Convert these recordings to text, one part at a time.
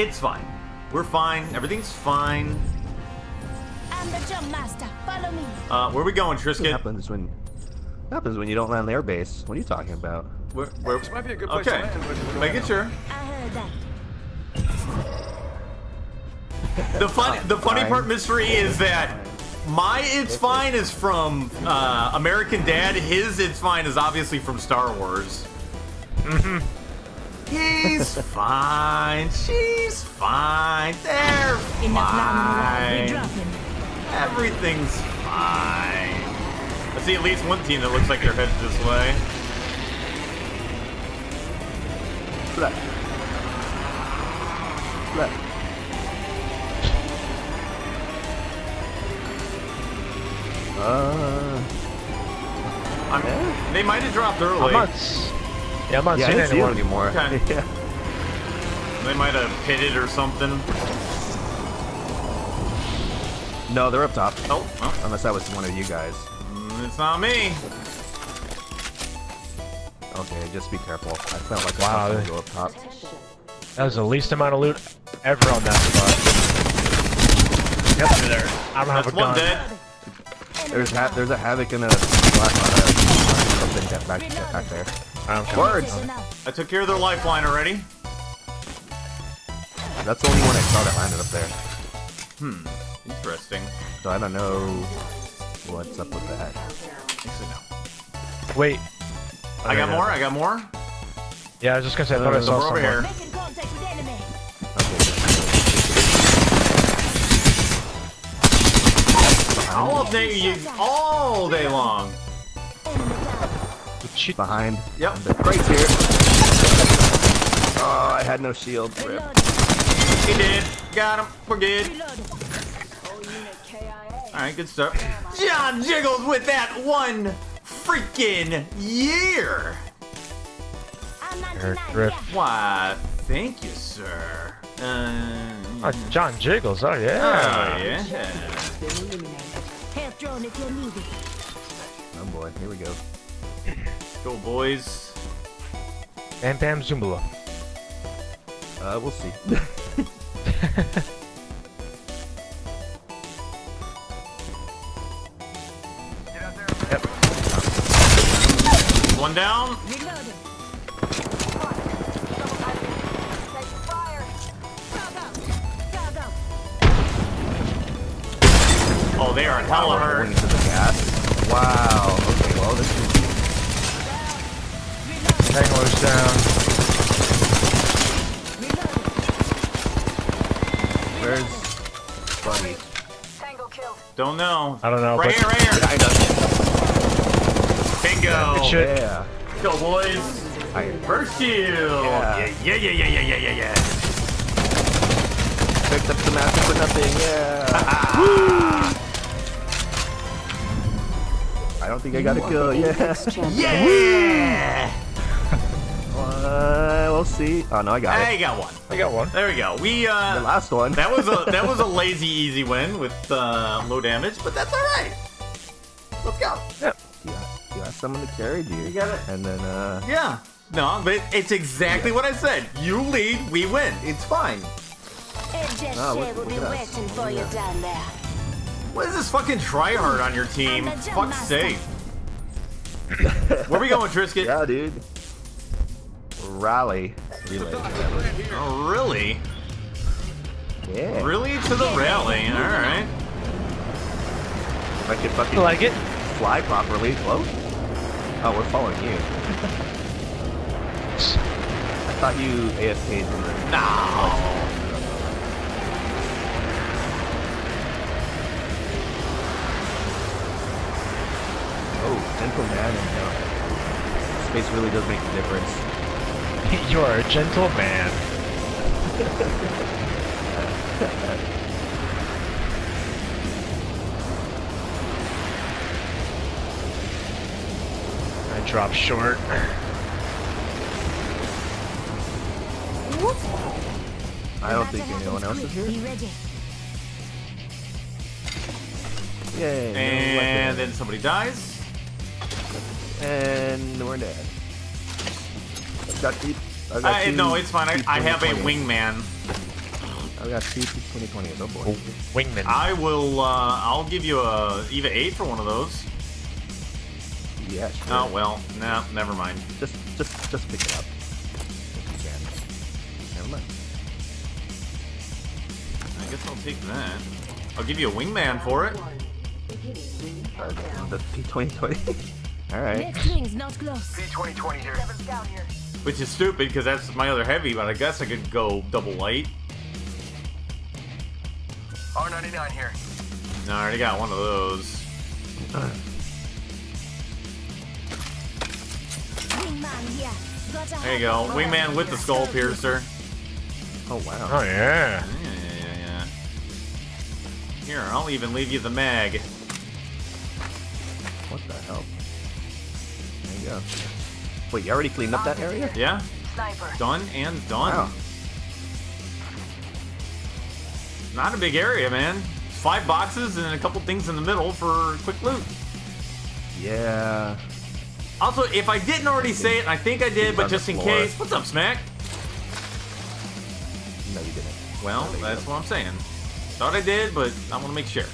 It's fine. We're fine. Everything's fine. I'm the jump master. Follow me. Uh, where are we going, What Triscuit? happens when what happens when you don't land their base? What are you talking about? Where, where, This might be a good place okay. to land, but we Making sure. I heard that. The fun, the funny part, mystery, is that my "It's Fine" is from uh, American Dad. His "It's Fine" is obviously from Star Wars. Mm-hmm. He's fine. She's fine. They're Enough now, we fine. Everything's fine. I see at least one team that looks like they're headed this way. Look. Look. Uh, I'm, Yeah. They might have dropped early. I'm not. s- Yeah, I'm not yeah, seeing don't it anyone. anymore. Okay. Yeah. They might have pitted or something. No, they're up top. Oh, well, Unless that was one of you guys. mm, it's not me. Okay, just be careful. I felt like Wow, I was go up top. That was the least amount of loot ever on that spot. Yep, over there. I don't have That's a one gun. dead. There's ha there's a havoc and a black on a something back, back, back there. I don't care. Words. I took care of their lifeline already. That's the only one I saw that landed up there. Hmm. Interesting. So I don't know what's up with that. Actually, no. Wait. I got more. I got more. Yeah, I was just gonna say I thought I Uh, saw Over someone. here. Making contact with enemy. I'll update you all day long. Enemy down. Shit. Behind. Yep. The crates here. Oh, I had no shield. Rip. He did. Got him. We're good. All right, good stuff. John Jiggles with that one freaking year. I'm Eric 99 Griff. yeah. Why, thank you, sir. Uh, Oh, John Jiggles. Oh yeah. oh, yeah. yeah. If you need it. Oh boy, here we go. Go, boys. Bam Bam Zumbala. Uh, we'll see. Yep. One down. Reloading. Oh, they are hella Power going hurt. into the gas. Wow. Okay, well this is Tangler's down. Where's Buddy? Don't know. I don't know, Right but- here, right here. Behind us. Bingo. Good shit. Yeah. Go, boys. I First kill. Yeah. Yeah, yeah, yeah, yeah, yeah, yeah, yeah, yeah. picked up the master for nothing. Yeah. I don't think I got a kill. Yeah. Yeah. Uh, we'll see. Oh no, I got I it. got one. I got one. There we go. We uh, The last one. that was a that was a lazy easy win with uh, low damage, but that's all right. Let's go. Yep. You got, you got someone to carry, dude. You got it. And then uh, Yeah. No, but it's exactly what I said. You lead, we win. It's fine. Edge shit look- will be look at us. waiting for you down there. What is this fucking tryhard on your team? I'm Fuck's sake. Where we going, Triscuit? yeah, dude. Rally. Relay. Oh, really? Yeah. Really to the rally. All right. If I could fucking You like it? fly properly. Whoa. Oh, we're following you. I thought you AFK'd in the. No. Oh, gentle man and uh, space really does make a difference. you are a gentle man. I drop short. I don't think anyone else is here. Be. Yay. And then somebody dies. And we're dead. I've got deep. I've got I, no, it's fine. I, I have a wingman. I got two 2020s. Oh boy. Wingman. I will. Uh, I'll give you a Eva eight for one of those. Yeah, sure. Oh well, nah, never mind. Just, just, just pick it up. If you can. Never mind. I guess I'll take that. I'll give you a wingman for it. Uh, the P2020. All right. Next ring's not close. P2020 here. Which is stupid because that's my other heavy, but I guess I could go double light. R99 here. No, I already got one of those. Wingman here. Got a There you go. Wingman with the skull piercer. Oh wow. Oh yeah. Yeah, yeah, yeah, yeah. Here, I'll even leave you the mag. What the hell? There you go. Wait, you already cleaned up that area? Yeah? Sniper. Done and done. Wow. Not a big area, man. Five boxes and a couple things in the middle for quick loot. Yeah. Also, if I didn't already say it, I think I did, but just in case, what's up, Smack? No, you didn't. Well, There you that's what I'm saying. Thought I did, but I want to make sure.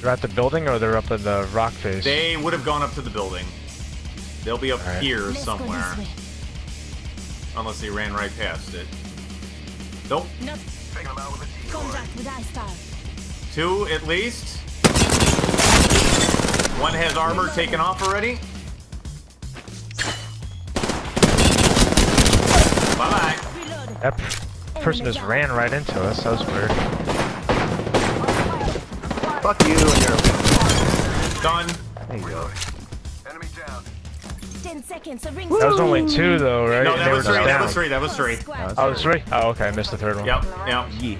They're at the building or they're up in the rock face? They would have gone up to the building. They'll be up Alright. here Let's somewhere, unless they ran right past it. Nope, Not Taking them out with a decoy. contact with I-Star. two at least. One has armor taken off already. Bye bye. That person just ran right into us. That was weird. Fuck you and your. Done. There you go. Enemy down. Ten seconds. A ring. That was only two though, right? No, And that was three. That was three. That was three. Squad. Oh, it's three? Oh, okay. I missed the third one. Yep, yep. Yeah.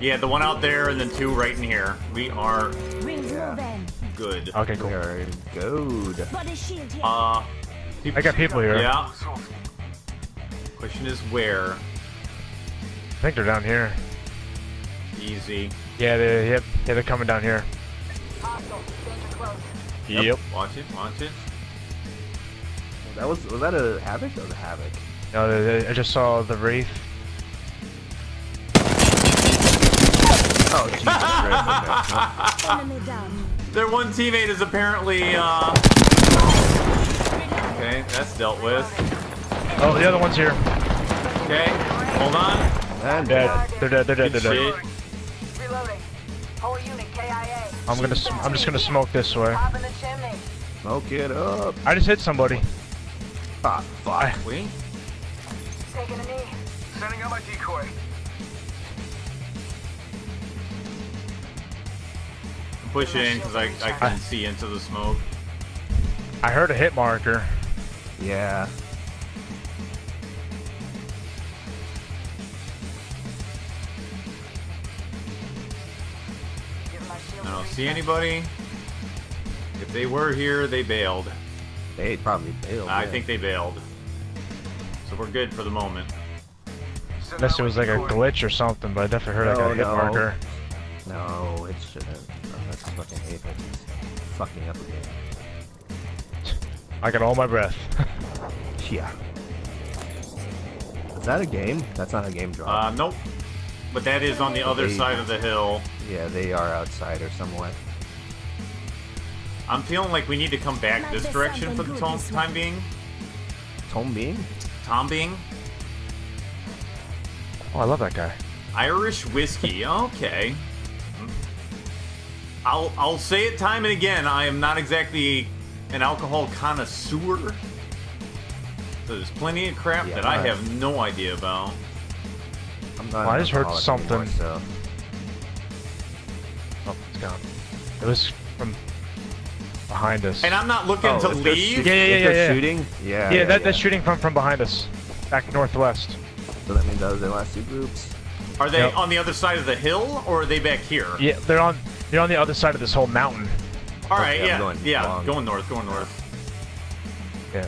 Yeah, the one out there and then two right in here. We are Yeah. good. Okay, cool. Very good. Body. Uh, I got people here. yeah. Question is where? I think they're down here. Easy. Yeah, they, yep. Yeah, they're coming down here. Yep. Watch it, watch it. That was was that a havoc? That was a havoc. No, they, they- I just saw the wraith. Oh Jesus Christ! Okay. Their one teammate is apparently, uh... Okay, that's dealt with. Oh, the other one's here. Okay, hold on. And Dead. They're dead. They're dead. Good They're dead. Reloading. Whole unit KIA. I'm gonna. s- I'm just gonna smoke this way. Pop in the chimney. smoke it up. I just hit somebody. Ah, fuck. Wait. Taking a knee. Sending out my decoy. Push it in because I, I can see into the smoke. I heard a hit marker. Yeah. Give my shield I a don't see anybody. If they were here, they bailed. They probably bailed. I yeah. think they bailed. So we're good for the moment. Unless it was like a glitch or something, but I definitely heard like No, a hit no. marker. No, it shouldn't. Oh, that's fucking Apex. Fucking up again. I got all my breath. Yeah. Is that a game? That's not a game drop. Uh, nope. But that is on the other They- side of the hill. yeah, they are outside or somewhat. I'm feeling like we need to come back this direction for the good tom- time being. Tom Bean? Tom being Oh, I love that guy. Irish whiskey. Okay. I'll I'll say it time and again. I am not exactly an alcohol connoisseur. So there's plenty of crap Yeah, that I I'm have no idea about. I'm not. Well, I just heard alcoholic anymore, something. so. Oh, it's gone. It was from behind us. And I'm not looking Oh, to leave. shoot- Yeah, yeah, yeah, they're yeah. shooting? Yeah. yeah, that, that's shooting from from behind us, back northwest. So that means those are the last two groups. Are they Yep. on the other side of the hill or are they back here? Yeah, they're on they're on the other side of this whole mountain. All right, Okay, I'm yeah, going yeah, along. going north, going north. Yeah.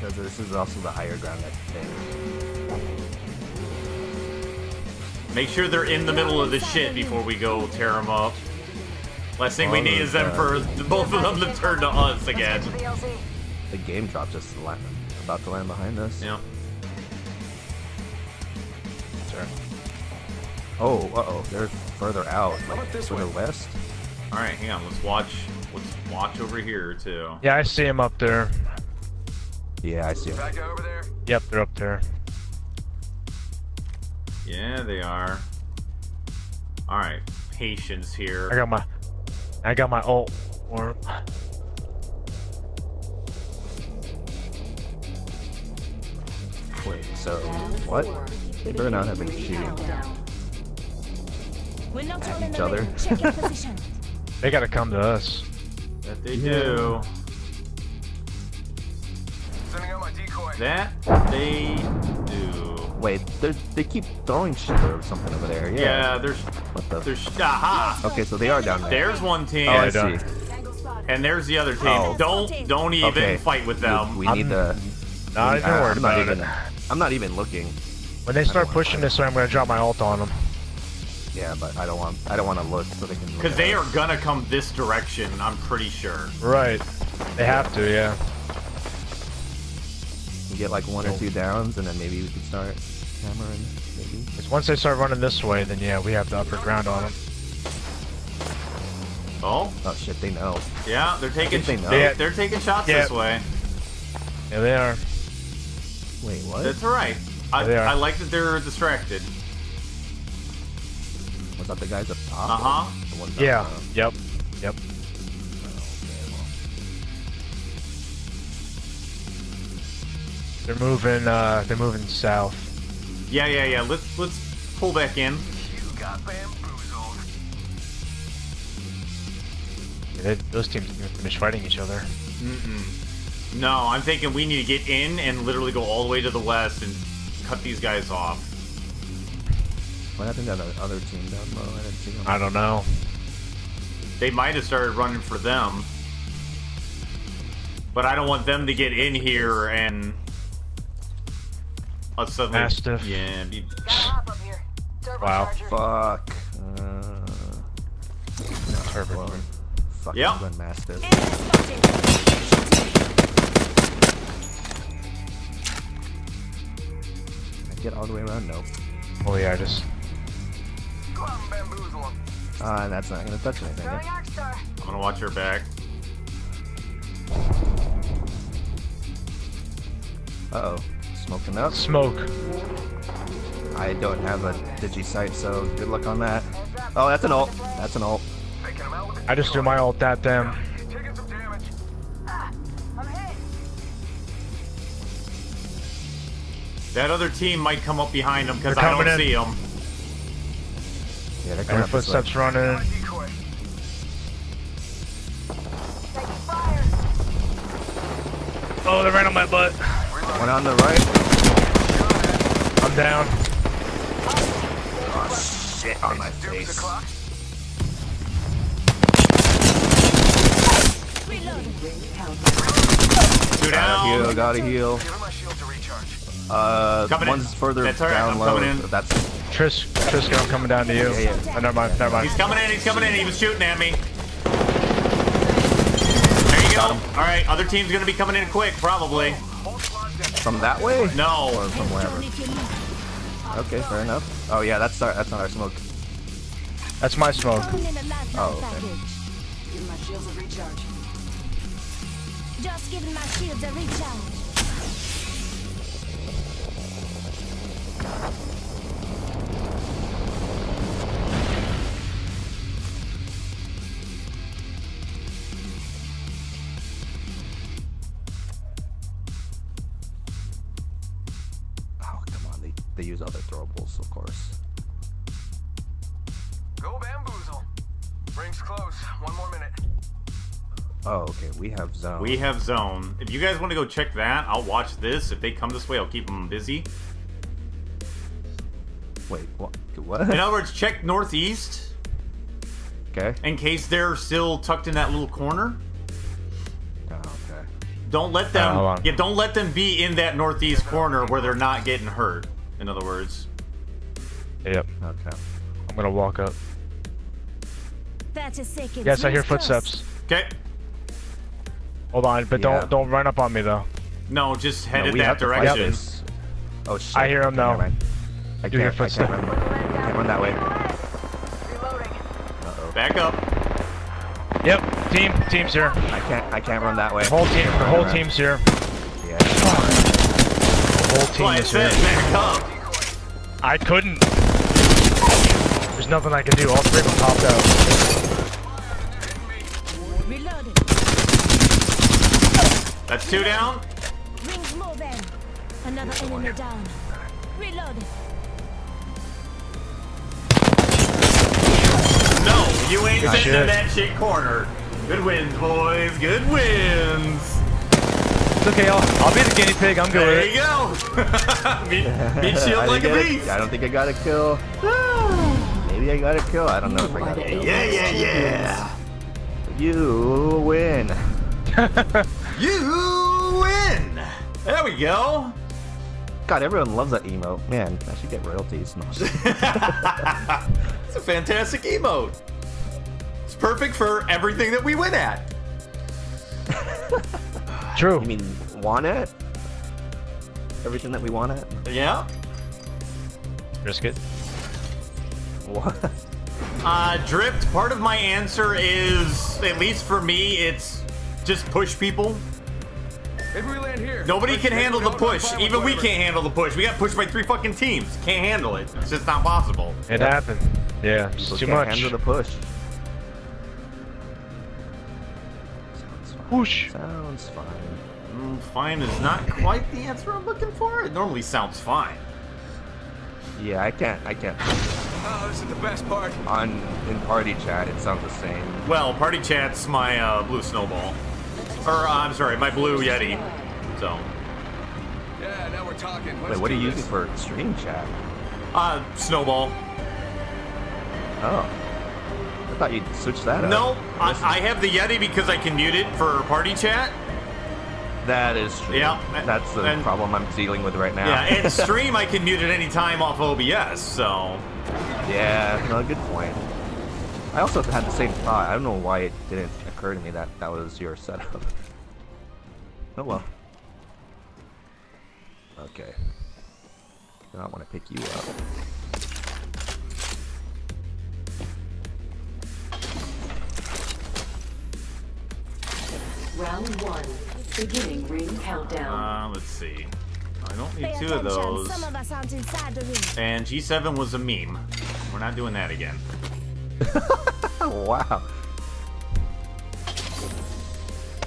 Because this is also the higher ground that thing. Make sure they're in the middle of the shit before we go tear them up. Last thing we need is them for both of them to turn to us again. The game drop just land, about to land behind us. Yeah. Oh, uh oh, they're further out, like about this further way? west. All right, hang on. Let's watch. Let's watch over here too. Yeah, I see him up there. Yeah, I see him. guy over there. Yep, they're up there. Yeah, they are. All right, patience here. I got my, I got my ult. Or Wait, so what? They better not have been shooting. We're not all At in each other. ring. Check your position. they gotta come to us. That they do. Sending out my decoy. That they do. Wait, they they keep throwing shit or something over there. Yeah. Yeah, there's What the? there's aha. Okay, so they are down there. There's one team, Oh, I done. see. Tango and there's the other team. Oh. Don't don't even Okay. fight with them. We, we need the. Not even uh, worried I'm not about even. it. I'm not even looking. When they start pushing this way, I'm gonna drop my ult on them. Yeah, but I don't want. I don't want to look so they can. Because they us. are gonna come this direction. I'm pretty sure. Right. They have to, yeah. We get like one or two downs, and then maybe we can start hammering. Maybe. 'Cause once they start running this way, then yeah, we have the upper ground on them. Oh, Oh shit, they know. yeah, they're taking they know. they, they're taking shots Yeah. this way. Yeah, they are. Wait, what? That's all right. I, Yeah, they are. I like that they're distracted. Was that the guys up top? Uh huh. The up, Yeah. uh, Yep. Yep. They're moving. uh They're moving south. Yeah, yeah, yeah. Let's let's pull back in. You got bamboozled. Yeah, they, those teams are gonna finish fighting each other. Mm-mm. No, I'm thinking we need to get in and literally go all the way to the west and cut these guys off. What happened to the other team down low? I didn't see them. I don't know. They might have started running for them. But I don't want them to get in here and us suddenly Mastiff. Yeah, be, Got a hop up here. Wow. Turbocharger. Fuck. Uh, Perfect. well, fucking Yep. gun mastiff. Enemy spotted. I get all the way around? Nope. Oh yeah, just and. Uh, that's not gonna touch anything. Yeah. I'm gonna watch her back. Uh oh. Smoking up. smoke. I don't have a digi sight, so good luck on that. Oh, that's an ult. That's an ult. Taking him out with a I just threw my ult at them. He's taking some damage. Ah, I'm hit. That other team might come up behind them because I don't in. see them. Yeah, they're coming hear up way. footsteps running. My decoy. Taking fire. Oh, they ran on my butt. One on the right. I'm down. Shit on my face. clock. Reloading. Two Gotta down. heal, gotta heal. Giving my shield to recharge. Uh, Coming in. one's further That's all right, down I'm low. coming in. That's Tris, Trisco, I'm coming down to you. Yeah, yeah. Oh, never mind, never mind. He's coming in. He's coming in. He was shooting at me. There you go. All right, other team's gonna be coming in quick, probably. Whole squad dead. from that way. No. Or from wherever. If you need. Okay, fair enough. Oh yeah, that's our that's not our smoke. That's my smoke. Calling in a lifeline Oh, okay. package. Give my shields a recharge. Just giving my shields a recharge. Rings close. One more minute. Oh okay, we have zone. We have zone. If you guys want to go check that, I'll watch this. If they come this way, I'll keep them busy. Wait, what? What? In other words, check northeast okay. in case they're still tucked in that little corner. Oh, okay. Don't let Uh, them. hold on. yeah, don't let them be in that northeast corner where they're not getting hurt. In other words. Yep. Okay. I'm gonna walk up. 30 seconds. Yes, I hear footsteps. Okay. Hold on, but Yeah. don't don't run up on me though. No, just head No, in that have to fight direction. this. Oh shit. I hear 'em Okay, now. never. I Do hear can't. I can't footsteps. remember. Can't Can't run that way. Uh-oh. Back up. Yep, team, team's here. I can't, I can't run that way. The whole team, the whole Right. team's here. Yeah. The whole team why is here. back up. I couldn't. There's nothing I can do. All three of them popped out. That's two down. Rings moving. Another enemy down. Reload. No, you ain't Good sitting in that shit corner. Good wins, boys. Good wins. It's okay. I'll, I'll be the guinea pig. I'm good There you go. meet, meet shield like a get beast. I don't think I got a kill. Maybe I got a kill. I don't know if I got a kill. Yeah, yeah, yeah. You win. You win. There we go. God, everyone loves that emote. Man, I should get royalties. No. It's a fantastic emote. It's perfect for everything that we win at. True. you mean want it? Everything that we want it? Yeah. Risk it. What? Uh, dripped. Part of my answer is, at least for me, it's just push people. Maybe we land here. Nobody can handle the push. I'm fine with Even we can't handle the push. We got pushed by three fucking teams. Can't handle it. It's just not possible. It happened. Yeah, it's People too can't much. Handle the push. Sounds fine. Whoosh. Sounds fine. Mm, fine is not quite the answer I'm looking for. It normally sounds fine. Yeah, I can't. I can't. Oh, this is the best part. On in party chat, it sounds the same. Well, party chat's my uh, blue snowball. Or, uh, I'm sorry, my blue Yeti. So, Yeah, now we're talking. Let's Wait, what are do you this. using for stream chat? uh, snowball. Oh, I thought you'd switch that up. No, I, I have the Yeti because I can mute it for party chat. That is true. Yeah, that's the and- problem I'm dealing with right now. Yeah, and stream I can mute at any time off OBS. So, yeah, no, good point. I also had the same thought. I don't know why it didn't occur to me that that was your setup. Oh well. Okay. Do not want to pick you up. Round one. Beginning ring countdown. uh, let's see. I don't Pay need two attention. of those. Some of us aren't inside the ring. And G7 was a meme. We're not doing that again. Wow.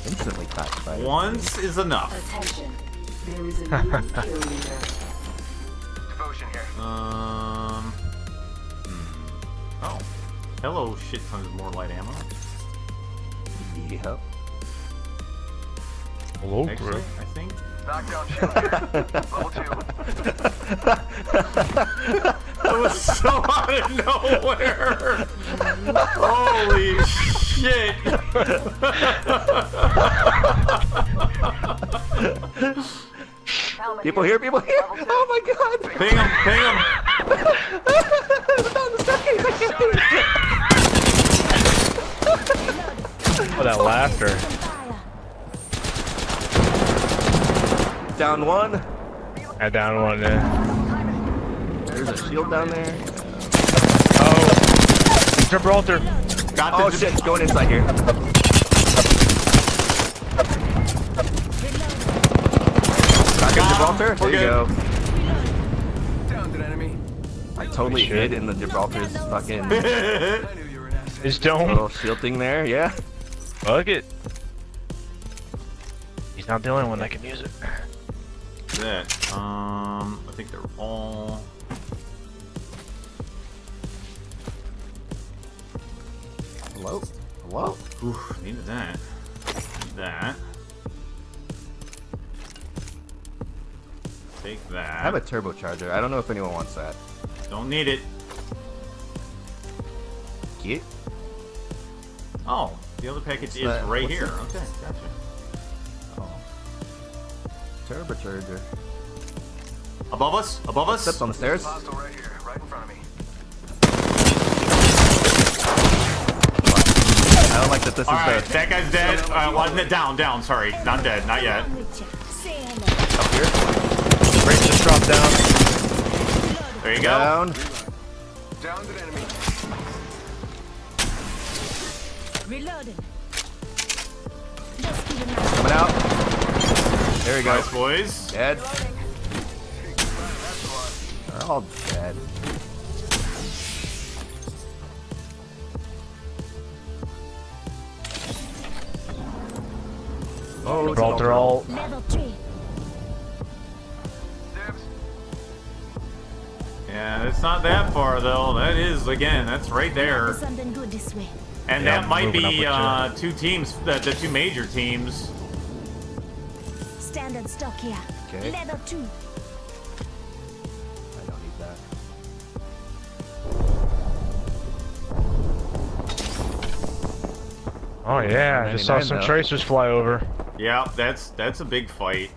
Instantly touched by it. Once is enough. Attention. There is a new leader. Devotion here. Um. hmm. Oh. Hello, shit tons of more light ammo. Yep. Hello, Actually, bro. I think. Knockdown shield. Level two. That was so out of nowhere. Holy shit. Helmet People here, people here. Oh my god. Ping him, ping him. It's on the staircase, I can't do it. Oh, that laughter. Down one. I down one there. There's a shield down there. Oh, Gibraltar. Got Oh shit, it's going inside here. Back in Gibraltar. There you go. Downed an enemy. I totally Shit. hid in the Gibraltar's fucking I knew you were. His dome. little shield thing there. Yeah. Fuck it. He's not the only one that can use it. that. Um, I think they're all. Hello. Hello. Oof, needed that. Need that. Take that. I have a turbocharger. I don't know if anyone wants that. Don't need it. Get. Oh, the other package is that- right what's here. that? Okay, gotcha. Oh. Turbocharger. Above us? Above us? Steps on the stairs. Right here, right in front of me. I don't like that this All is right, the that guy's dead. Uh, well, no, down, down. Sorry, not dead, not yet. Say up here. Break just dropped down. There you go. Down. Downed an enemy. Reloading. Just keep an eye. Coming out. There we go. Nice, boys. Dead. They're all dead. Oh, it's an Gibraltar all. Level three. Yeah, it's not that far though. That is again, that's right there, something good this way. and Yeah, that I'm might be uh, two teams, the, the two major teams. Standard stock here. Okay. Level two. I don't need that. Oh yeah, I just saw some though. tracers fly over. Yeah, that's that's a big fight.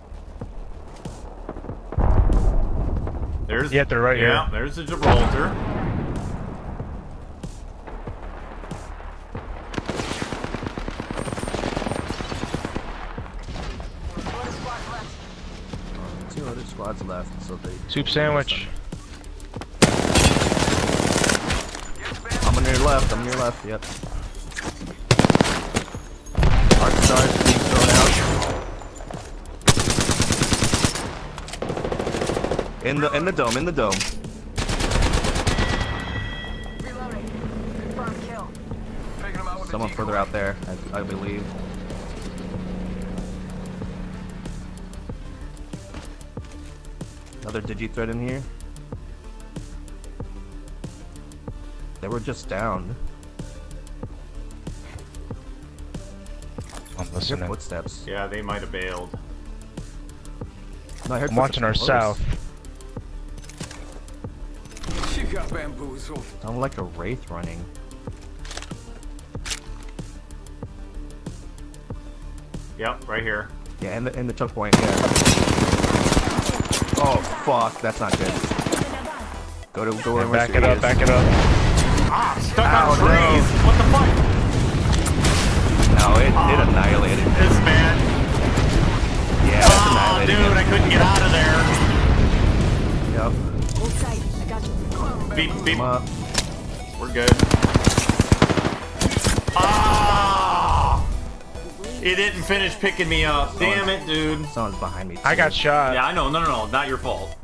There's Yeah, they're right yeah, here. there's the Gibraltar. Two other squads left, so they. Soup sandwich. I'm on your left. I'm on your left. Yep. In the in the dome. In the dome. Reloading. Confirmed kill. Picking him out with Someone further out there, I, I believe. Another digi threat in here. They were just down. I'm listening. footsteps. Yeah, they might have bailed. No, I heard I'm watching our close. south. Sound like a wraith running. Yep, right here. Yeah, in the in the choke point. Yeah. Oh fuck, that's not good. Go to go where Back Mr. it up, back it up. Ah, stuck Ow, on trees. no. What the fuck? Beep, beep. Come up. We're good. Ah! It didn't finish picking me up. Damn it, dude. Someone's behind me. I got shot. Yeah, I know. No, no, no. Not your fault.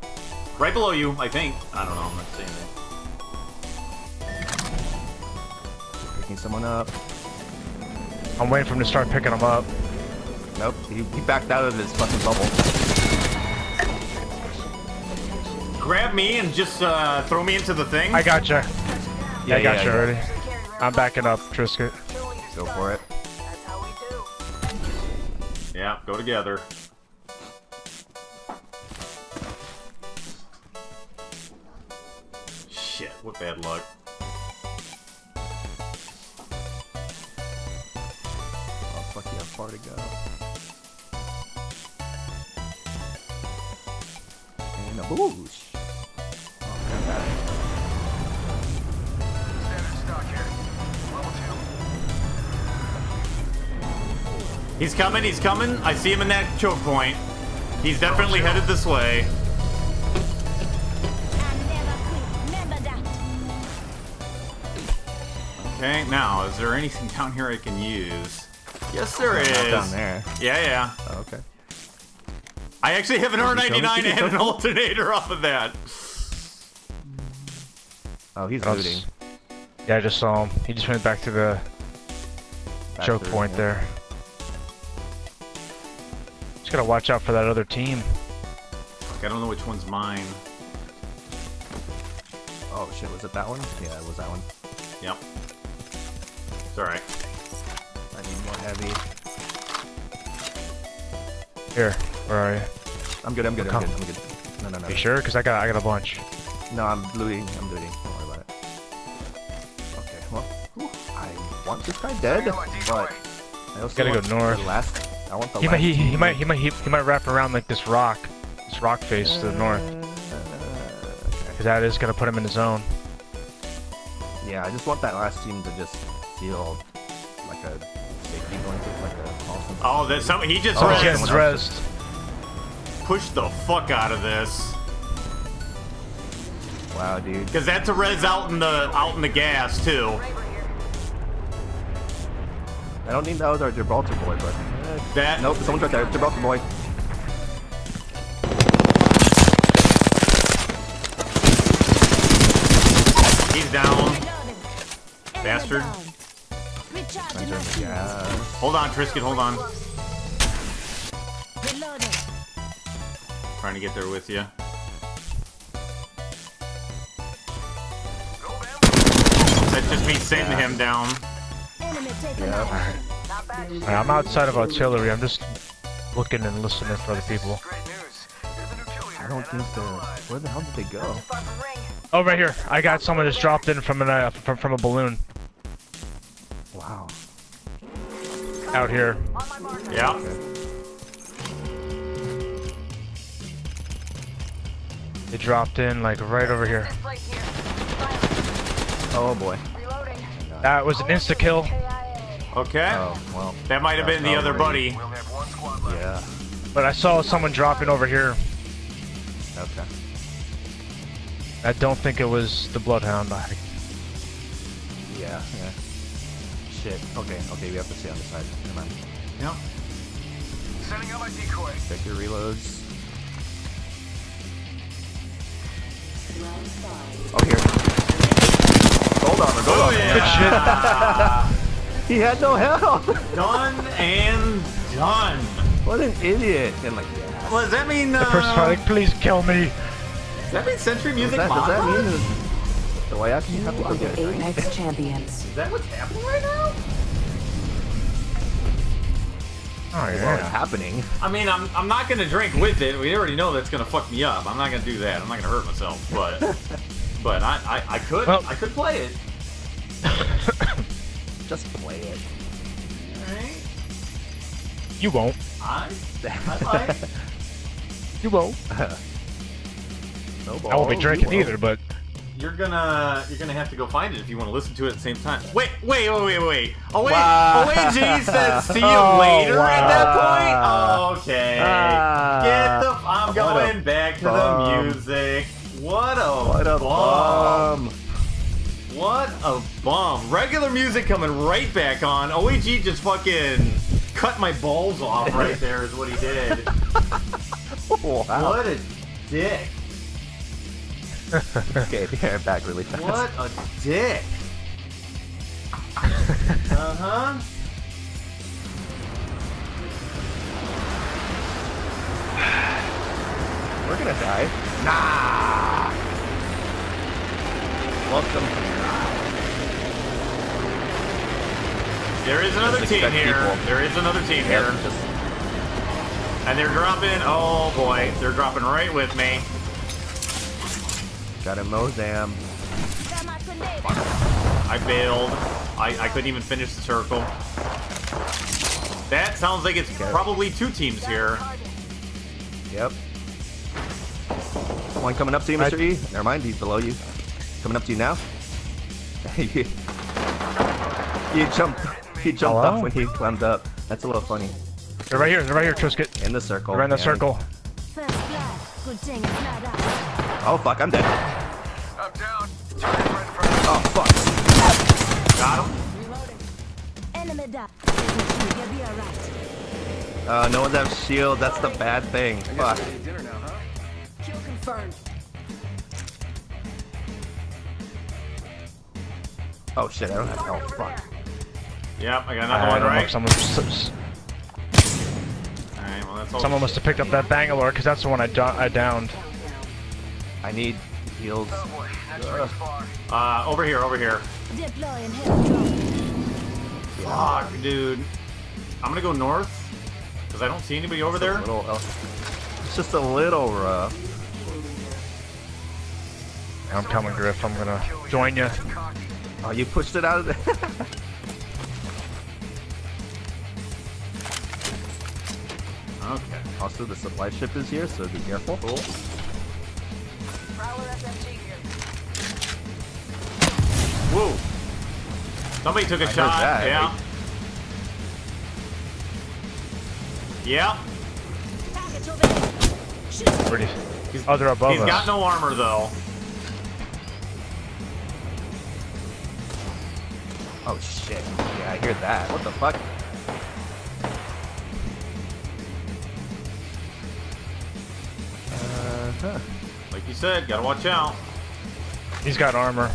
Right below you, I think. I don't know. I'm not saying it. picking someone up. I'm waiting for him to start picking them up. Nope, he, he backed out of his fucking bubble. Grab me and just uh, throw me into the thing. I got you. Yeah, I got you yeah. already. I'm backing up, Triscuit. Go for it. That's how we do. Yeah, go together. Shit, what bad luck. Oh fuck yeah, far to go. And a boosh. He's coming, he's coming. I see him in that choke point. He's definitely headed this way. And never quit. Remember that. Okay, now, is there anything down here I can use? Yes, there is. Down there. Yeah, yeah. Oh, okay. I actually have an Did you show me? R99 and an alternator off of that. Oh, he's That's- looting. Yeah, I just saw him. He just went back to the choke Factory, point yeah. there. Just gotta watch out for that other team. Fuck, I don't know which one's mine. Oh shit, was it that one? Yeah, it was that one. Yep. It's alright. I need more heavy. Here, where are you? I'm good, I'm good, I'm Come. good, I'm good. No, no, no. You sure? Cause I got I got a bunch. No, I'm looting, I'm looting. Don't worry about it. Okay, well, whew, I want this guy dead, Bring out my but. I also Gotta go north. The last, I want the He might he, he might he might he, he might wrap around like this rock, this rock face to the north. Uh, Cause that is gonna put him in the zone. Yeah, I just want that last team to just feel like a safety blanket, like a awesome. Oh, that's some, he just Oh, Oh, he's res- getting rezzed. pushed the fuck out of this. Wow, dude. Because that's a res out in the out in the gas too. I don't think that was our Gibraltar boy, but That nope, someone's right there. Gibraltar boy. he's down. Bastard. down. My the shields. Hold on, Triscuit, hold on. Trying to get there with you. Go, Bam. That just means sending him down. Enemy taken Yeah. Out. Not bad. Alright, I'm outside of artillery. I'm just looking and listening for other people. Great news. You're the new kill leader. I don't think they're. Where the hell did they go? Fucking. Oh, right here. I got someone just dropped in from an uh, from, from a balloon Wow. out here. On my. Yeah. They dropped in like right over here. This place here. Fire. Oh boy. That was an insta kill. KIA. Okay. Oh well. That might have been the other buddy. We only have one squad left. Yeah. But I saw someone dropping over here. Okay. I don't think it was the Bloodhound. I, Yeah. Yeah. Shit. Okay. Okay. We have to stay on the side. Never mind. Yeah. Sending out my decoy. Check your reloads. Oh here. Hold on. Hold Oh on. yeah. He had no health. done and done. what an idiot. And like, yeah. Well, does that mean? the first Uh, like, please kill me. does that mean Century Does Music that, does that mean is the way I can You have are to the Apex champions. Is that what's happening right now? Oh What's yeah. happening? I mean, I'm I'm not gonna drink with it. We already know that's gonna fuck me up. I'm not gonna do that. I'm not gonna hurt myself. But but I I, I could Well- I could play it. Just play it. Alright. You won't. I I might. You won't. no I won't be balls, drinking you either, but You're gonna you're gonna have to go find it if you want to listen to it at the same time. Wait, wait, wait, wait, wait. Oh wait, Wow. oh wait, G says see you Oh, later at that point. Okay. Ah. Get the I'm What going back to bum. the music. What a What a bum. bum. What a bum. Regular music coming right back on. OEG just fucking cut my balls off right there is what he did. Wow. What a dick. Okay, yeah, back really fast. What a dick. Uh-huh. We're gonna die. Nah. Welcome There is another team here. people. There is another team Yeah, here. just And they're dropping, oh boy, they're dropping right with me. got a Mozam. I bailed. I, I couldn't even finish the circle. That sounds like it's probably two teams here. Yep. One coming up to you, Mr. E. Never mind, he's below you. Coming up to you now. you, you jumped. He jumped Hello? off when he climbed up. That's a little funny. they're right here. They're right here, Triscuit. In the circle. They're in the yeah. circle. First blood. Good thing it's not us. Oh fuck, I'm dead. I'm down. Right in front of Oh fuck. Got him? Enemy down. You'll be alright. Uh, no one's have shield. That's the bad thing. Fuck. now, huh? Kill confirmed. Oh shit, I don't have. Oh fuck. Yep, I got I another one, don't know right? if someone, s- Alright, well that's all. someone must have picked up that Bangalore because that's the one I, do- I downed. I need heals. Oh boy, next ring's far. Uh, over here, over here. Deploying heavy drone. Fuck, dude. I'm gonna go north, because I don't see anybody over It's a there. little, uh, it's just a little rough. I'm coming, Griff. I'm gonna join you. Oh, you pushed it out of there. Also, the supply ship is here, so be careful. Cool. Whoa! Somebody took a I shot. Yeah. Like... Yeah. Pretty. He's, oh, they're above He's us. got no armor though. Oh shit. Yeah, I hear that. What the fuck? Huh. Like you said, gotta watch out. He's got armor.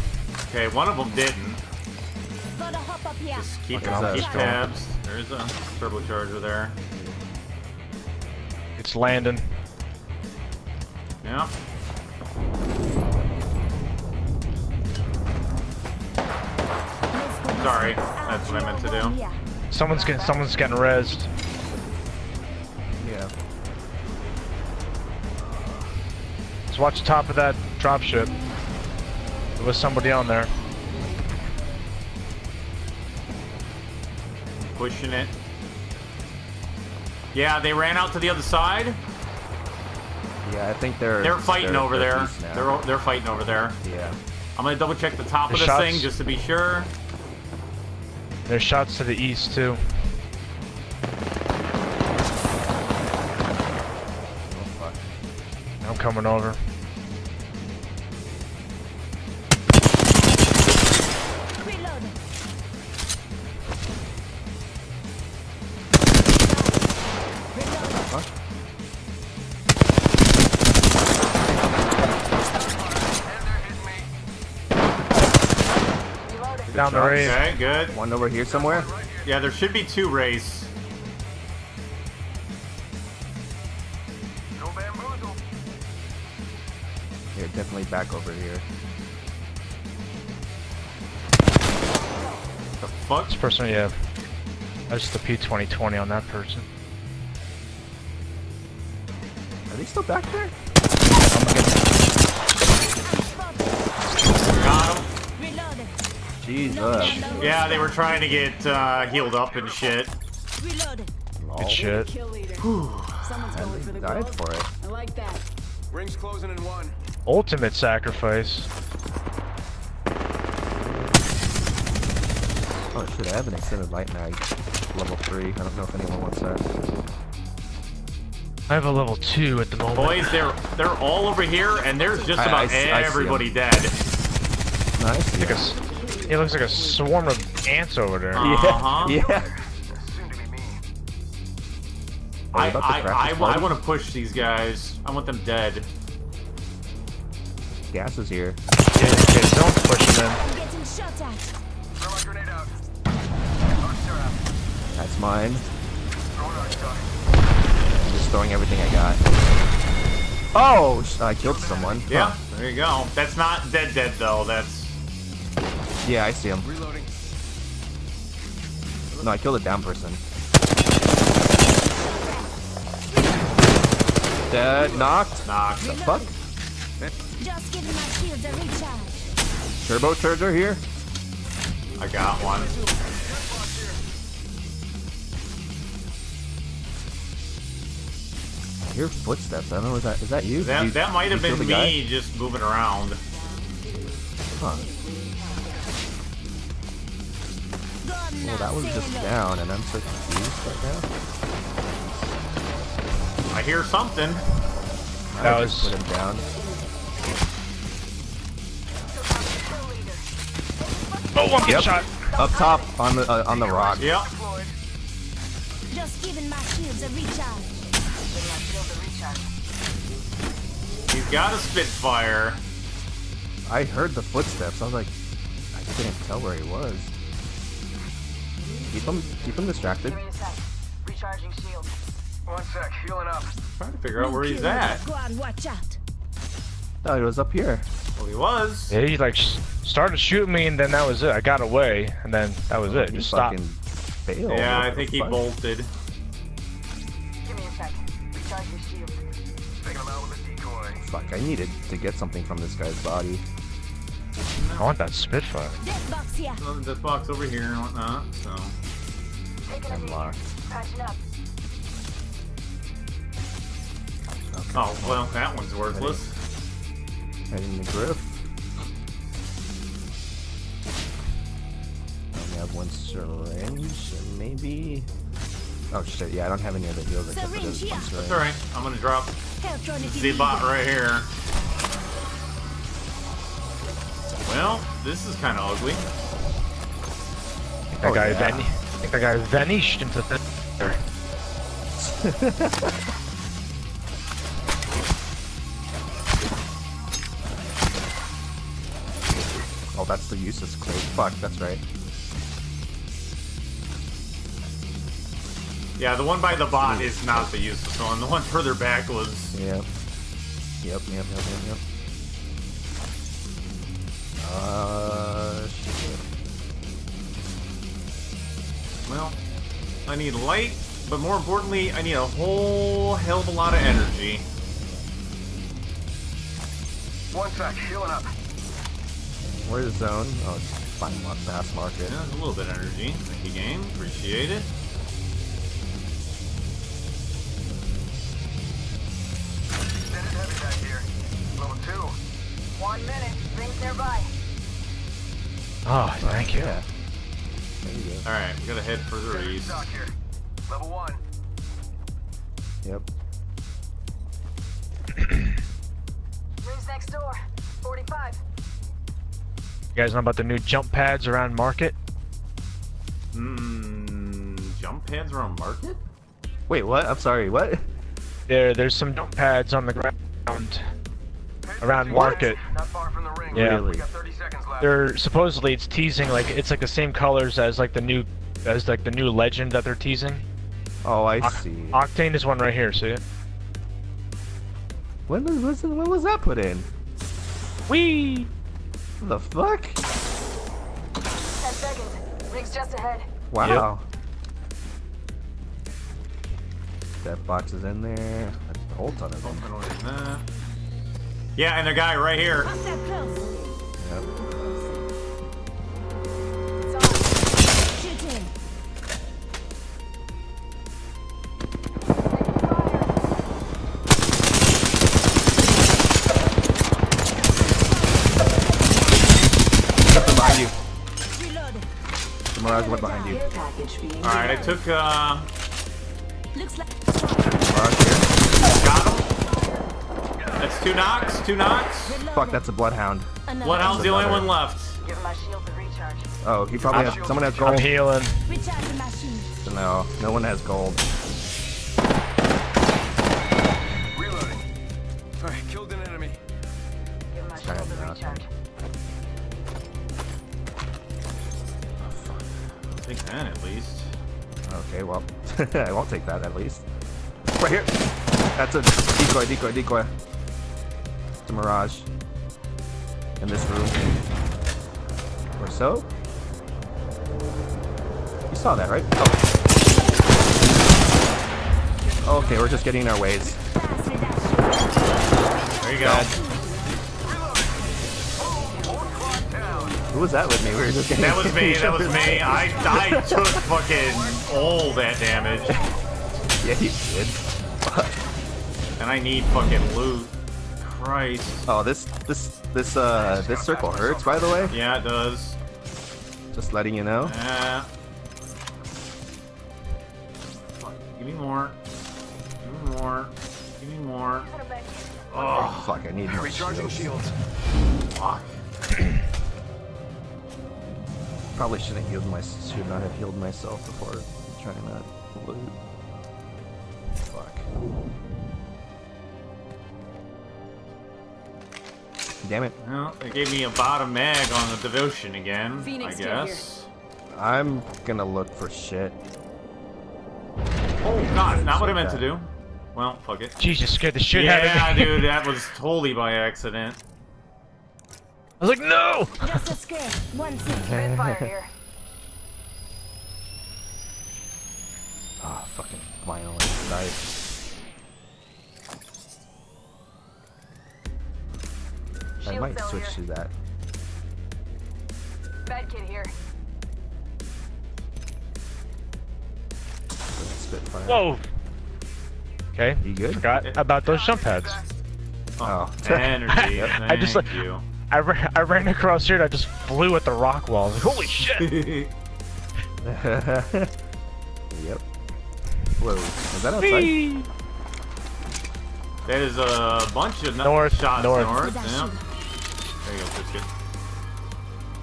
Okay, one of them didn't. Gotta hop up here. Just keep, What is that? keep tabs. There's a turbocharger there. It's landing. Yeah. Sorry, that's what I meant to do. Someone's getting someone's getting rezzed. Just watch the top of that dropship. There was somebody on there. Pushing it. Yeah, they ran out to the other side. Yeah, I think they're They're fighting over they're there. They're they're fighting over there. Yeah. I'm gonna double check the top The of this shots- thing just to be sure. There's shots to the east too. Coming over. Reload. Fuck. Down the shots. rave. Okay, good. One over here somewhere. Yeah, there should be two race. Over here. The fuck? This person, yeah. That's the P2020 on that person. Are they still back there? Got him. Reload. Jesus. Yeah, they were trying to get uh, healed up and shit. Reload. Good shit. Kill leader. Someone's going for the Died for it. I like that. Rings closing in one. Ultimate sacrifice. Oh shit, I have an extended light mag. Level 3. I don't know if anyone wants that. I have a level two at the moment. Boys, they're they're all over here, and there's just I- I about see- I everybody dead. Nice. Like it looks like a swarm of ants over there. Uh-huh. Yeah. Yeah. Soon to be me. Are I you about to I, I, I want to push these guys. I want them dead. Gas is here. Yeah, yeah, don't push them in. I'm getting shot at. Throw my grenade out. Arcs are out. That's mine. Throwing arc shot. I'm just throwing everything I got. Oh! I killed someone. Huh. Yeah, there you go. That's not dead dead though. That's Yeah, I see him. Reloading. No, I killed a down person. Dead. Knocked. knocked. The Fuck. Just giving my shields a recharge. Turbo charger here. I got one. I hear footsteps. I don't know. Is that is that you? That you- that might have been the guy? me just moving around. Huh. Well, that was just down, and I'm so confused right now. I hear something. I That just put him down. Oh, I'm getting Yep. shot. Up top on the uh, on the rock. Yep. Deployed. Just giving my shields a recharge. He's got a Spitfire. I heard the footsteps. I was like, I couldn't tell where he was. Keep him keep him distracted. Give me a sec. Recharging shield. One sec. Healing up. Trying to figure out where he's at. leader. Go on, watch out. Oh, he was up here. Well, he was. Yeah, he like started shooting me, and then that was it. I got away, and then that was oh, it. He Just stopped. failed. Yeah, I think he fuck? bolted. Give me a sec. Recharging shield. Taking him out with a decoy. Fuck, I needed to get something from this guy's body. I want that Spitfire. Death box here. Well, This box over here and whatnot. So Taking a I'm knee. locked. Patching up. oh well, that one's worthless. Heading the griff. I only have one syringe, and maybe. Oh shit! Yeah, I don't have any other heals except for Syringe, this yeah. That's all right. I'm gonna drop Health run if you the bot right here. Well, this is kind of ugly. Oh, that Oh, guy yeah. van- I think that guy vanished into thin air. that's the useless crate. Fuck, that's right. Yeah, the one by the bot is not the useless one. The one further back was. Yep. Yep, yep, yep, yep, yep. Uh, shit. Well, I need light, but more importantly, I need a whole hell of a lot of energy. One sec, healing up. Where's the zone? Oh, it's fine, mass market. Yeah, a little bit of energy. Thank you, game. Appreciate it. Extended heavy back here. Level two. One minute. Rings nearby. Oh, thank you. Yeah. There you go. Alright, we gotta head further Standard east. here. Level one. Yep. Rings next door. 45. You guys know about the new jump pads around market? Mmm. Jump pads around market? Wait, what? I'm sorry, what? There, there's some jump pads on the ground around market. Not far from the ring. Yeah. Really? We got 30 seconds left. They're supposedly it's teasing like it's like the same colors as like the new as like the new legend that they're teasing. Oh, I Oc- see. Octane is one right here. See it? When was, was when was that put in? Wee. What the fuck? 10 seconds. Rings just ahead. Wow. That box is in there. A whole ton of them. I don't know what that. Yeah, and the guy right here. One step close. Yep. You. Care package being Alright, I took, uh. Looks like Got him. That's two knocks, two knocks. Fuck, that's a Bloodhound. Another. Bloodhound's the only one left. Give my shield a recharge. Oh, he probably has. Someone has I'm gold. healing. Recharging machine. No, no one has gold. I won't take that at least. Right here. That's a decoy, decoy, decoy. It's a Mirage. In this room. Or so? You saw that, right? Oh. Okay, we're just getting in our ways. There you go. Who was that with me? We were just getting That was me, that was me. I, I took fucking all that damage. Yeah, you did. And I need fucking loot. Christ. Oh, this, this, this, uh, this circle hurts, by the way. Yeah, it does. Just letting you know. Uh, fuck, give me more. Give me more. Give me more. Oh, Fuck, I need more Recharging shields. shields. fuck. Probably shouldn't healed my should not have healed myself before trying that loot. Fuck. Damn it. Well, they gave me a bottom mag on the devotion again, Phoenix I guess. I'm gonna look for shit. Oh god, not what I meant to do. Well, fuck it. Jesus, scared the shit out of me. dude, that was totally by accident. I was like, no. Just a scare. One thing. Spitfire here. Ah, fucking finally died. I might cell switch here. to that. Bad kid here. Spitfire. Whoa. Okay. You good? Forgot about those jump pads. Oh. Energy, I just like- you. I, ra- I ran across here and I just flew at the rock wall. Like, holy shit. yep. Whoa. Is that outside? Whee! There's a bunch of North, shots north. north. Yeah. There you go, Biscuit.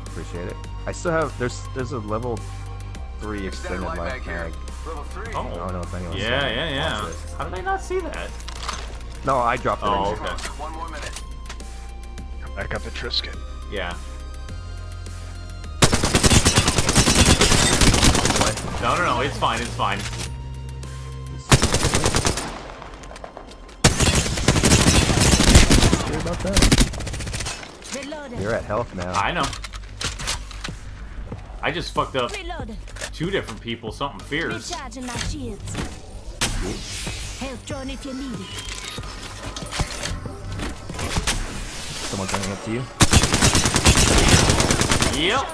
Appreciate it. I still have there's there's a level three extended light life mag here. Level three. Oh. I don't Oh. know if anyone Yeah, saw yeah, yeah. How did I not see that? No, I dropped it. Oh, okay. One more minute. Back up the Triscuit. Yeah. No, no, no. It's fine. It's fine. Sorry about that. Reloaded. You're at health now. I know. I just fucked up Reloaded. two different people. Something fierce. Recharging my shields. Health drone if you need it. Someone coming up to you. Yep.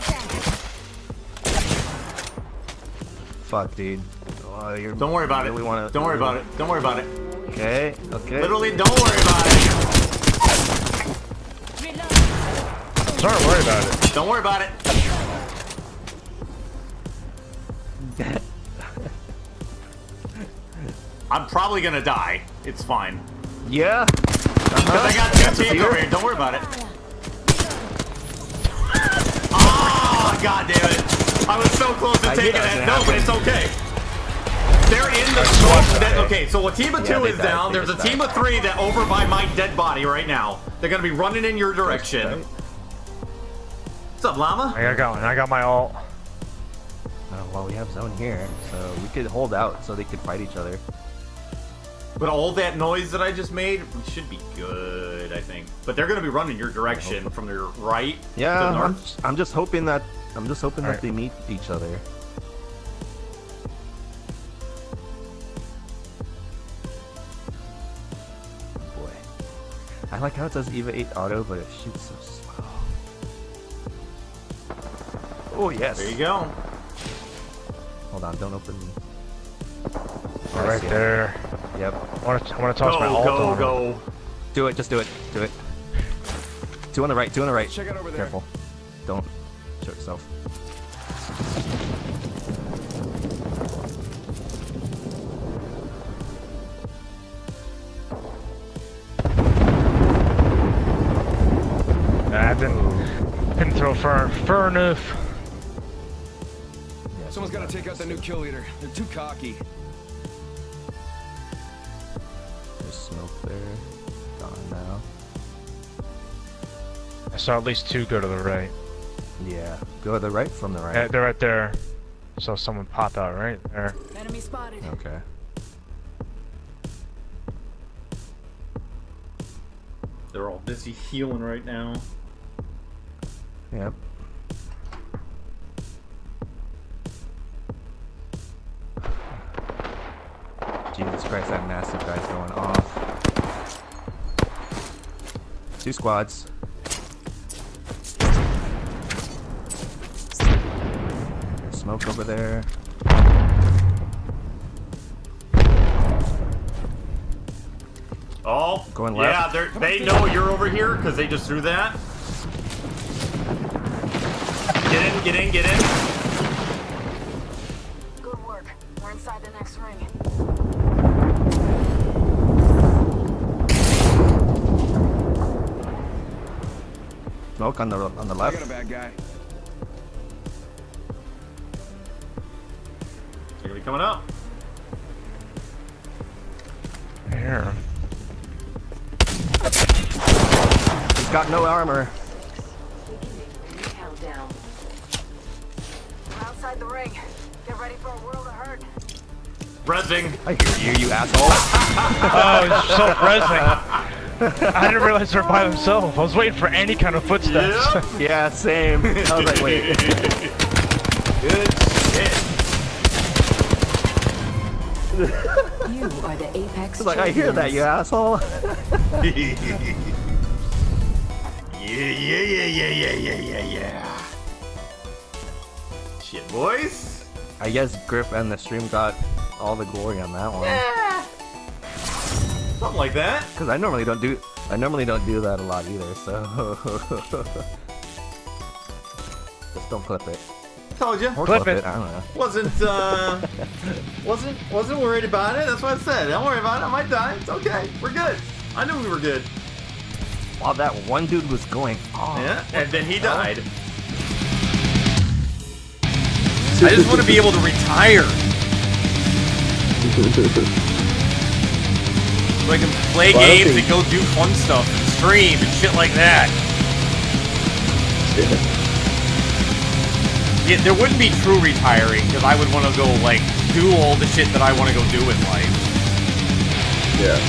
Fuck, dude. Oh, you're, Don't worry about really it. Wanna, Don't worry about it. Don't worry about it. Okay, okay. Literally, don't worry about it. Don't worry about it. Don't worry about it. I'm probably gonna die. It's fine. Yeah. Because. I got two teams over here. Don't worry about it. Ah, oh, god damn it. I was so close to I taking that was that. No, but it's okay. They're in the someone smoke. That, okay, so a team of Yeah, two they is died. down. They There's a just team died. of three that over by my dead body right now. They're gonna be running in your direction. What's up, Llama? I got one. I got my ult. Oh, well, we have zone here, so we could hold out so they could fight each other. But all that noise that I just made, should be good, I think. But they're gonna be running your direction from their right. to Yeah, the I'm, north. I'm just hoping that I'm just hoping that Alright. they meet each other. Boy, I like how it does Eva 8 auto, but it shoots so slow. Oh yes. There you go. Hold on, don't open. Right oh, Yeah. there. Yep. I want to, I want to Go, toss my ult go, on him. go. Do it. Just do it. Do it. Two on the right. Two on the right. Check out over there. Careful. Don't show yourself. Nah, I didn't, didn't throw far, far enough. Someone's got to take out the new kill leader. They're too cocky. I saw at least two go to the right. Yeah. Go to the right from the right. Yeah, they're right there. So someone pop out right there. Enemy spotted. Okay. They're all busy healing right now. Yep. Jesus Christ, that massive guy's going off. Two squads. Smoke over there. Oh, Going Yeah, left. they're, they know you're over here because they just threw that. Get in, get in, get in. Good work. We're inside the next ring. Smoke on the on the I left. got a bad guy. Coming up. Here. He's got no armor. Countdown. Outside the ring. Get ready for a world of hurt. Rezzing. I hear you, you asshole. Oh, it's so depressing. I didn't realize they're by themselves. I was waiting for any kind of footsteps. Yep. yeah, same. I was like, wait. Good You are the Apex I was like, I hear that, you asshole. yeah, yeah, yeah, yeah, yeah, yeah, yeah, yeah. Shit, boys. I guess Griff and the stream got all the glory on that one. Yeah. Something like that. Because I normally don't do I normally don't do that a lot either, so just don't clip it. Told you. Or Clip clip, it. it. I don't know. Wasn't uh, wasn't wasn't worried about it. That's what I said. Don't worry about it. I might die. It's okay. We're good. I knew we were good. While that one dude was going off. Yeah, and then he died. I just want to be able to retire. So I can play Well, I don't games think- and go do fun stuff and stream and shit like that. Yeah, there wouldn't be true retiring because I would want to go like do all the shit that I want to go do in life. Yeah.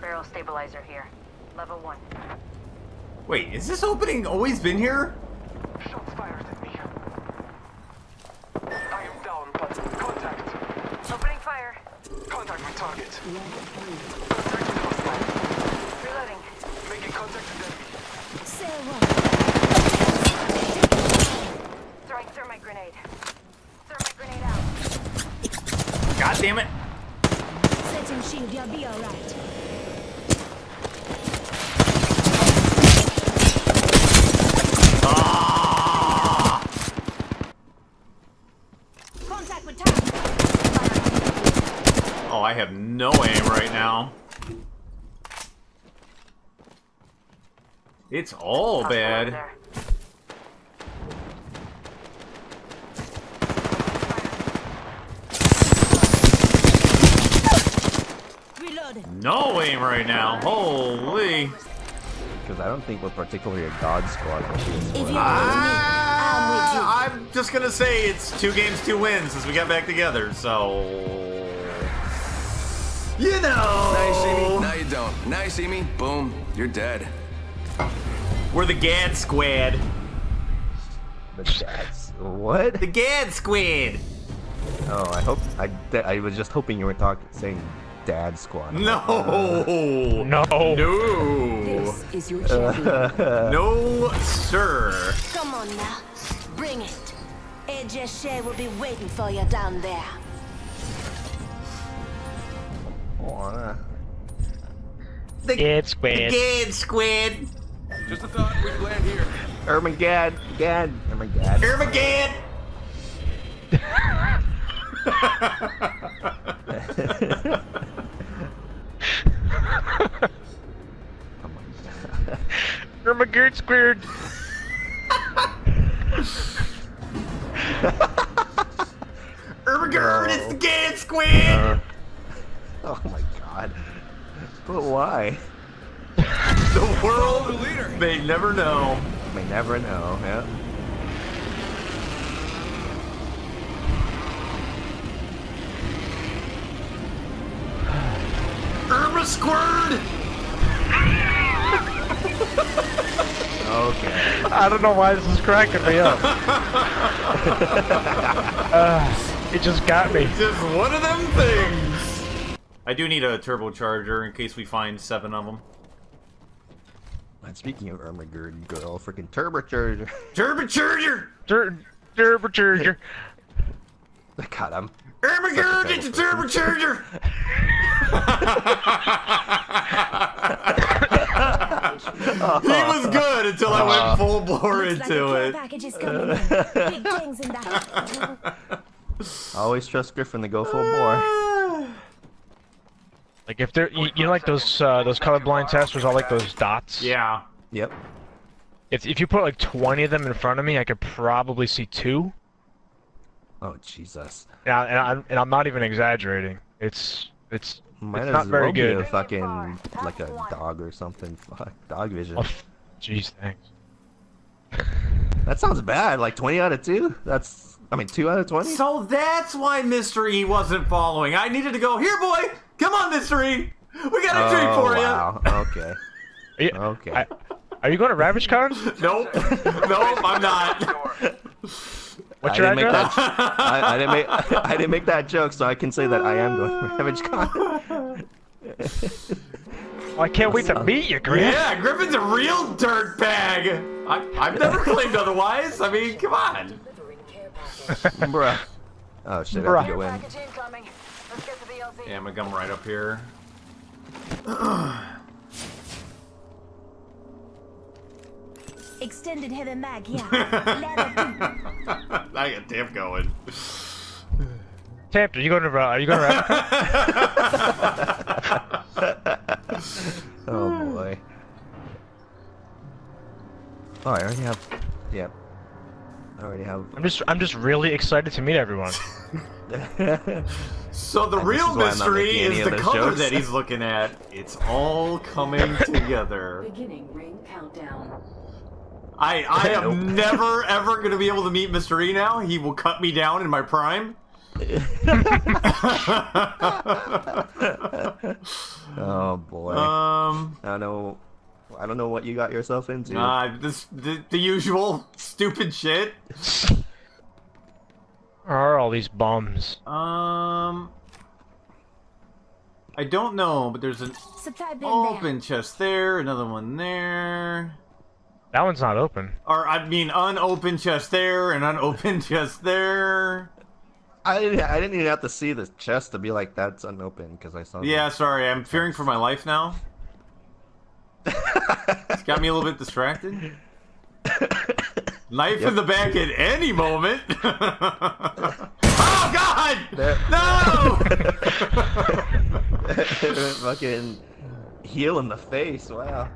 Barrel stabilizer here. Level one. Wait, is this opening always been here? Shots fired at me. I am down, but contact. Opening fire. Contact my target. Contact hostile. Reloading. Making contact with enemy. Say what? Throwing thermite grenade. Thermite grenade out. God damn it! Setting shield, you'll be alright. Ah! Contact with target. Oh, I have no aim right now. It's all Hostile bad. No aim right now. Holy. Because I don't think we're particularly a god squad. If you're with me, I'm. Ah, I'm just gonna say it's two games, two wins since we got back together. So, you know! Now you see me, now you don't. Now you see me, boom, you're dead. we're the Gad Squad. The dads. What? The Gad Squad. Oh, I hope I. I was just hoping you were talking saying dad squad. No. No. No. This is your champion. No, sir. Come on now. Bring it. Ajay Che will be waiting for you down there. Aw. The Gad Squad. Gad Squad. Just a thought, we'd land here. Ermagad, Gad, Ermagad. Ermagad. Ermagerd squared. Ermagerd, it's the Gad Squad. Uh, oh my god. But why? the world leader. may never know. May never know. Yeah. Irma Squird. Okay. I don't know why this is cracking me up. uh, it just got me. Just one of them things. I do need a turbocharger in case we find seven of them. And speaking of Ermagerd, girl, freaking turbocharger. Turbocharger. Tur- Turbocharger. Got him. Ermagerd, it's a turbocharger. he was good until I went uh. full bore Looks like into a it. package in. Big things. Always trust Griffin to go full bore. Like if they're, you, you know, like those uh, those colorblind testers, all like those dots. Yeah. Yep. If if you put like 20 of them in front of me, I could probably see two. Oh Jesus. Yeah, and I'm and I'm not even exaggerating. It's it's Might it's as not very well be good. a fucking like a dog or something. Fuck, dog vision. Oh, f- Jeez, thanks. That sounds bad. Like 20 out of 2? That's, I mean, 2 out of 20? So that's why Mr. E wasn't following. I needed to go, here, boy! Come on, Mr. E! We got a treat oh, for wow. Okay. Are you, Okay. I, are you going to Ravage Con? Nope. nope, I'm not. What's your I your didn't make that. I, I didn't make. I didn't make that joke, so I can say that I am going to Ravage Con. Oh, I can't wait to meet you, Grant. Yeah, Griffin's a real dirt bag. I, I've never claimed otherwise. I mean, come on. Bruh. Oh shit! I have to go in. Package incoming. Let's get to the LZ. Yeah, I'm gonna come right up here. Extended heavy mag, yeah. Level. I got damn going. Tapped, are you going to? Uh, are you going to? oh boy. Oh, I already have. Yeah. I already have. I'm just, I'm just really excited to meet everyone. So the And real is why I'm not mystery making is the those color jokes. that he's looking at. It's all coming together. Beginning ring countdown. I I am Nope. never ever gonna be able to meet Mr. E now. He will cut me down in my prime. oh boy. um, I don't know. I don't know what you got yourself into. uh, this the, the usual stupid shit. Where are all these bombs? Um, I don't know, but there's an Supply bin open chest there, another one there. That one's not open. Or I mean, unopened chest there, and unopened chest there. I didn't. I didn't even have to see the chest to be like that's unopened because I saw. the- Yeah, sorry, I'm fearing for my life now. it's got me a little bit distracted. Knife in the back at any moment. oh God! There- No! Fucking heel in the face. Wow.